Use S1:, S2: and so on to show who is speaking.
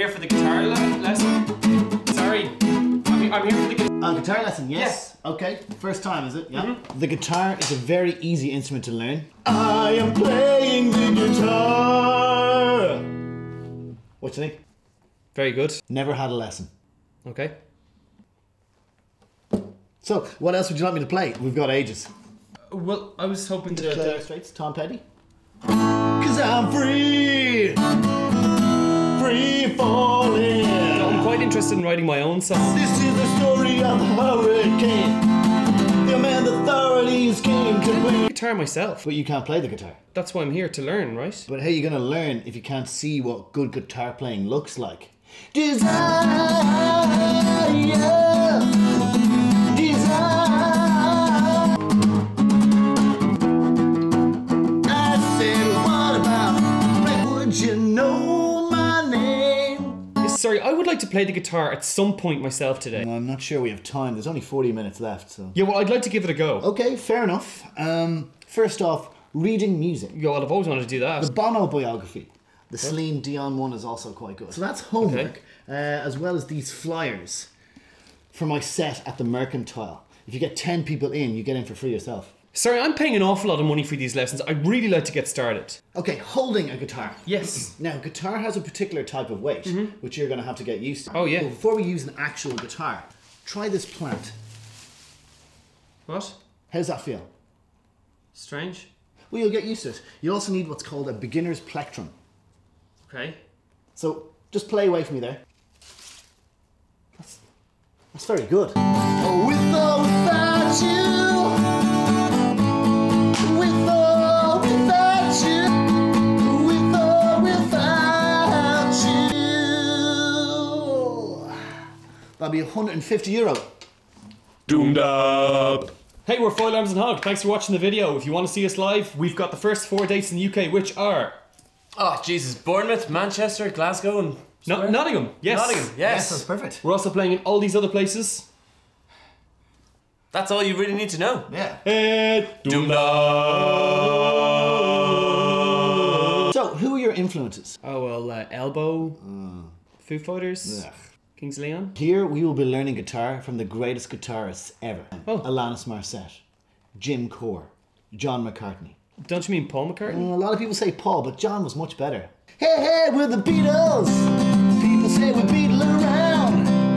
S1: here for the guitar le- lesson. Sorry. I'm, I'm here for the guitar.
S2: Uh, guitar lesson, yes. Okay, first time, is it? Yeah. The guitar is a very easy instrument to learn. I am playing the guitar. What do you think?
S1: Very good.
S2: Never had a lesson.
S1: Okay.
S2: So, what else would you like me to play? We've got ages.
S1: Well, I was hoping to.
S2: Dire Straits, Tom Petty. Cause I'm free, free falling.
S1: I'm quite interested in writing my own song.
S2: This is the story of the hurricane. The man the authorities came to bring.
S1: Guitar myself.
S2: But you can't play the guitar.
S1: That's why I'm here to learn, right?
S2: But how are you gonna learn if you can't see what good guitar playing looks like? Desire, desire. I said, what about? Would you know?
S1: Sorry, I would like to play the guitar at some point myself today.
S2: I'm not sure we have time. There's only 40 minutes left, so.
S1: Yeah, well, I'd like to give it a go.
S2: Okay, fair enough. Um, first off, reading music.
S1: Yeah, well, I've always wanted to do that. The.
S2: Bono biography. The Celine Dion one is also quite good. So that's homework,
S1: Okay.
S2: uh, as well as these flyers for my set at the Mercantile. If you get 10 people in, you get in for free yourself.
S1: Sorry, I'm paying an awful lot of money for these lessons. I'd really like to get started.
S2: Okay, holding a guitar.
S1: Yes.
S2: Now, guitar has a particular type of weight, mm-hmm. which you're going to have to get used to.
S1: Oh, yeah.
S2: But before we use an actual guitar, try this plant.
S1: What?
S2: How's that feel?
S1: Strange.
S2: Well, you'll get used to it. You also need what's called a beginner's plectrum.
S1: Okay.
S2: So just play away from me there. That's, that's very good. That'll be 150 euro.
S3: Doomed up.
S1: Hey, we're Foil Arms and Hog. Thanks for watching the video. If you want to see us live, we've got the first four dates in the UK, which are
S3: Oh, Jesus. Bournemouth, Manchester, Glasgow, and.
S1: no- Nottingham. Yes.
S3: Nottingham, yes.
S2: that's perfect.
S1: We're also playing in all these other places.
S3: That's all you really need to know.
S2: Yeah.
S3: Doomed.
S2: So, who are your influences?
S1: oh well, uh, Elbow, Foo Fighters,
S2: Ugh.
S1: Kings Leon.
S2: Here we will be learning guitar from the greatest guitarists ever.
S1: Oh.
S2: Alanis Morissette, Jim Corr, John McCartney.
S1: Don't you mean Paul McCartney?
S2: Mm, A lot of people say Paul, but John was much better. Hey, hey, we're the Beatles! People say we're beatle around.